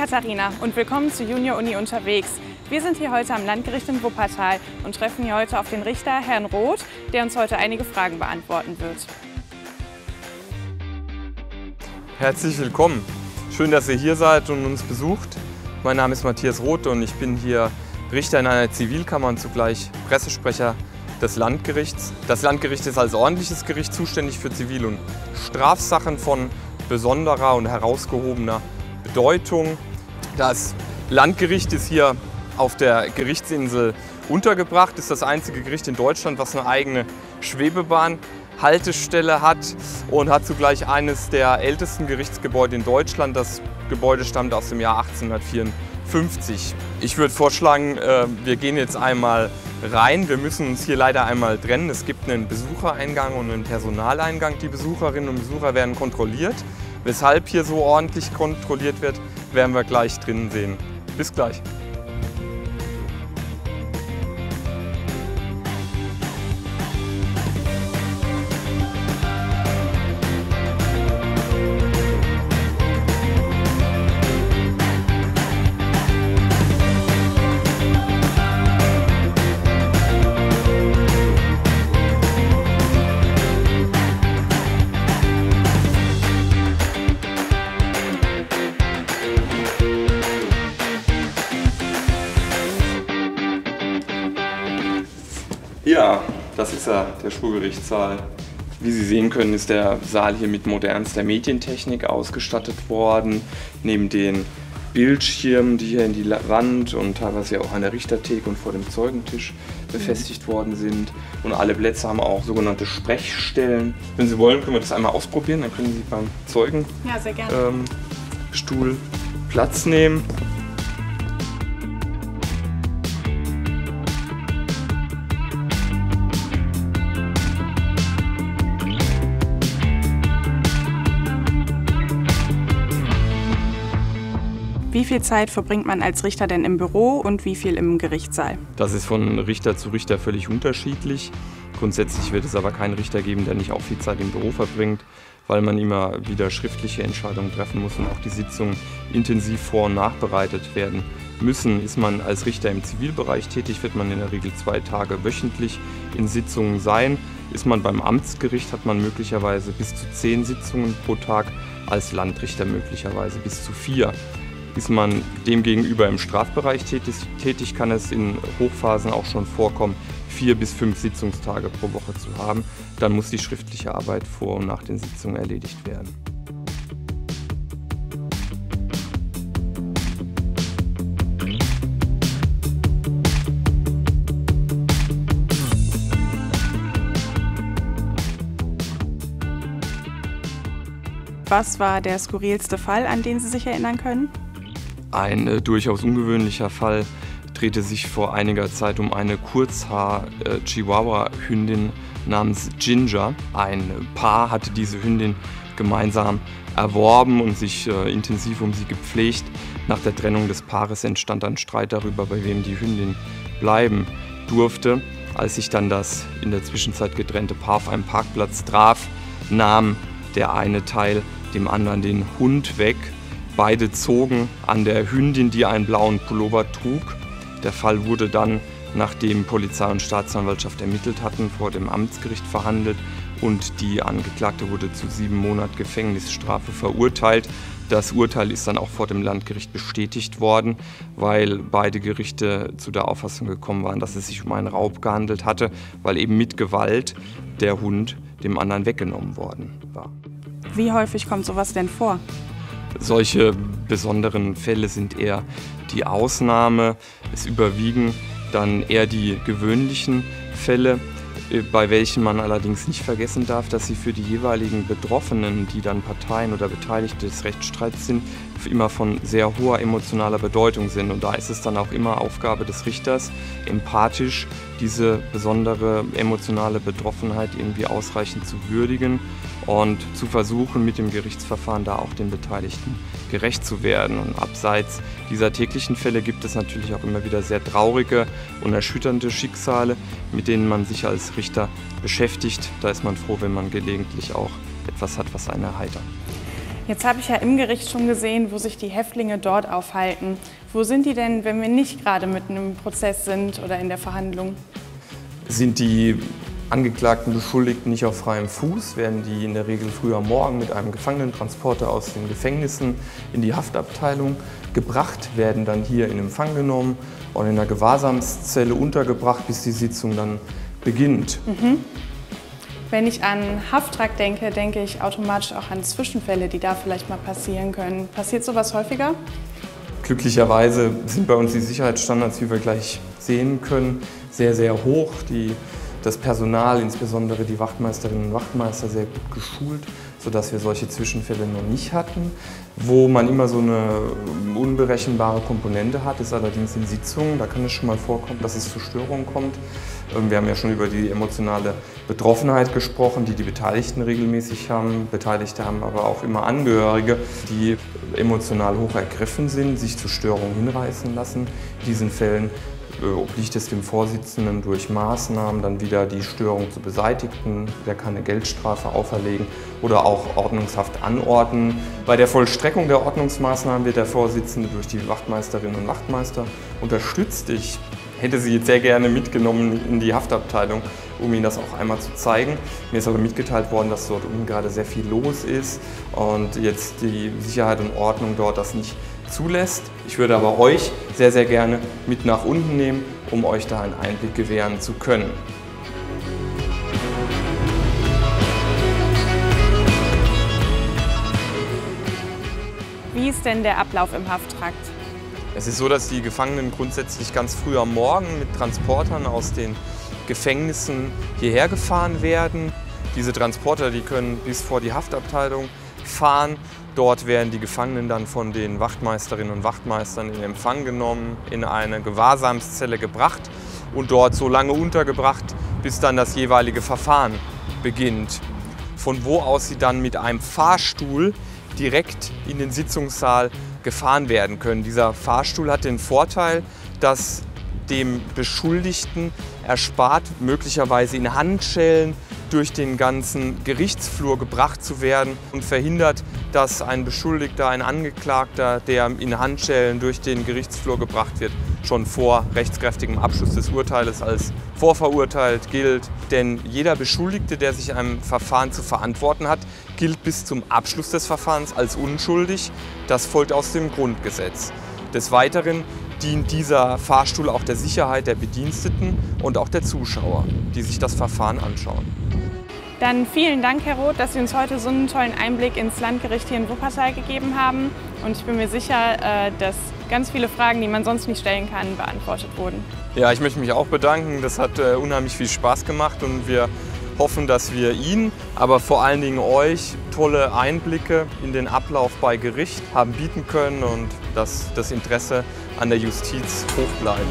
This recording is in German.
Katharina und willkommen zu Junior Uni unterwegs. Wir sind hier heute am Landgericht in Wuppertal und treffen hier heute auf den Richter Herrn Roth, der uns heute einige Fragen beantworten wird. Herzlich willkommen. Schön, dass ihr hier seid und uns besucht. Mein Name ist Matthias Roth und ich bin hier Richter in einer Zivilkammer und zugleich Pressesprecher des Landgerichts. Das Landgericht ist als ordentliches Gericht zuständig für Zivil- und Strafsachen von besonderer und herausgehobener Bedeutung. Das Landgericht ist hier auf der Gerichtsinsel untergebracht, ist das einzige Gericht in Deutschland, was eine eigene Schwebebahnhaltestelle hat und hat zugleich eines der ältesten Gerichtsgebäude in Deutschland. Das Gebäude stammt aus dem Jahr 1854. Ich würde vorschlagen, äh, wir gehen jetzt einmal rein. Wir müssen uns hier leider einmal trennen. Es gibt einen Besuchereingang und einen Personaleingang. Die Besucherinnen und Besucher werden kontrolliert. Weshalb hier so ordentlich kontrolliert wird, werden wir gleich drinnen sehen. Bis gleich. Ja, das ist er, der Schulgerichtssaal. Wie Sie sehen können, ist der Saal hier mit modernster Medientechnik ausgestattet worden. Neben den Bildschirmen, die hier in die Wand und teilweise auch an der Richtertheke und vor dem Zeugentisch befestigt worden sind. Und alle Plätze haben auch sogenannte Sprechstellen. Wenn Sie wollen, können wir das einmal ausprobieren. Dann können Sie beim Zeugenstuhl Ja, ähm, Platz nehmen. Wie viel Zeit verbringt man als Richter denn im Büro und wie viel im Gerichtssaal? Das ist von Richter zu Richter völlig unterschiedlich. Grundsätzlich wird es aber keinen Richter geben, der nicht auch viel Zeit im Büro verbringt, weil man immer wieder schriftliche Entscheidungen treffen muss und auch die Sitzungen intensiv vor- und nachbereitet werden müssen. Ist man als Richter im Zivilbereich tätig, wird man in der Regel zwei Tage wöchentlich in Sitzungen sein. Ist man beim Amtsgericht, hat man möglicherweise bis zu zehn Sitzungen pro Tag, als Landrichter möglicherweise bis zu vier. Ist man demgegenüber im Strafbereich tätig, kann es in Hochphasen auch schon vorkommen, vier bis fünf Sitzungstage pro Woche zu haben. Dann muss die schriftliche Arbeit vor und nach den Sitzungen erledigt werden. Was war der skurrilste Fall, an den Sie sich erinnern können? Ein äh, durchaus ungewöhnlicher Fall drehte sich vor einiger Zeit um eine Kurzhaar-Chihuahua-Hündin namens Ginger. Ein Paar hatte diese Hündin gemeinsam erworben und sich äh, intensiv um sie gepflegt. Nach der Trennung des Paares entstand ein Streit darüber, bei wem die Hündin bleiben durfte. Als sich dann das in der Zwischenzeit getrennte Paar auf einem Parkplatz traf, nahm der eine Teil dem anderen den Hund weg Beide zogen an der Hündin, die einen blauen Pullover trug. Der Fall wurde dann, nachdem Polizei und Staatsanwaltschaft ermittelt hatten, vor dem Amtsgericht verhandelt und die Angeklagte wurde zu sieben Monaten Gefängnisstrafe verurteilt. Das Urteil ist dann auch vor dem Landgericht bestätigt worden, weil beide Gerichte zu der Auffassung gekommen waren, dass es sich um einen Raub gehandelt hatte, weil eben mit Gewalt der Hund dem anderen weggenommen worden war. Wie häufig kommt sowas denn vor? Solche besonderen Fälle sind eher die Ausnahme. Es überwiegen dann eher die gewöhnlichen Fälle, äh, bei welchen man allerdings nicht vergessen darf, dass sie für die jeweiligen Betroffenen, die dann Parteien oder Beteiligte des Rechtsstreits sind, immer von sehr hoher emotionaler Bedeutung sind. Und da ist es dann auch immer Aufgabe des Richters, empathisch diese besondere emotionale Betroffenheit irgendwie ausreichend zu würdigen und zu versuchen, mit dem Gerichtsverfahren da auch den Beteiligten gerecht zu werden. Und abseits dieser täglichen Fälle gibt es natürlich auch immer wieder sehr traurige und erschütternde Schicksale, mit denen man sich als Richter beschäftigt. Da ist man froh, wenn man gelegentlich auch etwas hat, was einen erheitert. Jetzt habe ich ja im Gericht schon gesehen, wo sich die Häftlinge dort aufhalten. Wo sind die denn, wenn wir nicht gerade mitten im Prozess sind oder in der Verhandlung? Sind die Angeklagten Beschuldigten nicht auf freiem Fuß, werden die in der Regel früh am Morgen mit einem Gefangenentransporter aus den Gefängnissen in die Haftabteilung gebracht, werden dann hier in Empfang genommen und in der Gewahrsamszelle untergebracht, bis die Sitzung dann beginnt. Mhm. Wenn ich an Hafttrag denke, denke ich automatisch auch an Zwischenfälle, die da vielleicht mal passieren können. Passiert sowas häufiger? Glücklicherweise sind bei uns die Sicherheitsstandards, wie wir gleich sehen können, sehr, sehr hoch. Die das Personal, insbesondere die Wachtmeisterinnen und Wachtmeister, sehr gut geschult, sodass wir solche Zwischenfälle noch nicht hatten. Wo man immer so eine unberechenbare Komponente hat, ist allerdings in Sitzungen. Da kann es schon mal vorkommen, dass es zu Störungen kommt. Ähm, wir haben ja schon über die emotionale Betroffenheit gesprochen, die die Beteiligten regelmäßig haben. Beteiligte haben aber auch immer Angehörige, die emotional hoch ergriffen sind, sich zu Störungen hinreißen lassen. In diesen Fällen obliegt es dem Vorsitzenden durch Maßnahmen dann wieder die Störung zu beseitigen. Der kann eine Geldstrafe auferlegen oder auch ordnungshaft anordnen. Bei der Vollstreckung der Ordnungsmaßnahmen wird der Vorsitzende durch die Wachtmeisterinnen und Wachtmeister unterstützt. Ich hätte sie jetzt sehr gerne mitgenommen in die Haftabteilung, um Ihnen das auch einmal zu zeigen. Mir ist aber mitgeteilt worden, dass dort unten gerade sehr viel los ist und jetzt die Sicherheit und Ordnung dort das nicht zulässt. Ich würde aber euch sehr, sehr gerne mit nach unten nehmen, um euch da einen Einblick gewähren zu können. Wie ist denn der Ablauf im Hafttrakt? Es ist so, dass die Gefangenen grundsätzlich ganz früh am Morgen mit Transportern aus den Gefängnissen hierher gefahren werden. Diese Transporter die können bis vor die Haftabteilung fahren. Dort werden die Gefangenen dann von den Wachtmeisterinnen und Wachtmeistern in Empfang genommen, in eine Gewahrsamszelle gebracht und dort so lange untergebracht, bis dann das jeweilige Verfahren beginnt. Von wo aus sie dann mit einem Fahrstuhl direkt in den Sitzungssaal gefahren werden können. Dieser Fahrstuhl hat den Vorteil, dass dem Beschuldigten erspart, möglicherweise in Handschellen durch den ganzen Gerichtsflur gebracht zu werden und verhindert, dass ein Beschuldigter, ein Angeklagter, der in Handschellen durch den Gerichtsflur gebracht wird, schon vor rechtskräftigem Abschluss des Urteils als vorverurteilt gilt. Denn jeder Beschuldigte, der sich einem Verfahren zu verantworten hat, gilt bis zum Abschluss des Verfahrens als unschuldig. Das folgt aus dem Grundgesetz. Des Weiteren dient dieser Fahrstuhl auch der Sicherheit der Bediensteten und auch der Zuschauer, die sich das Verfahren anschauen. Dann vielen Dank, Herr Roth, dass Sie uns heute so einen tollen Einblick ins Landgericht hier in Wuppertal gegeben haben. Und ich bin mir sicher, äh, dass ganz viele Fragen, die man sonst nicht stellen kann, beantwortet wurden. Ja, ich möchte mich auch bedanken. Das hat äh, unheimlich viel Spaß gemacht und wir hoffen, dass wir Ihnen, aber vor allen Dingen euch tolle Einblicke in den Ablauf bei Gericht haben bieten können und dass das Interesse an der Justiz hoch bleibt.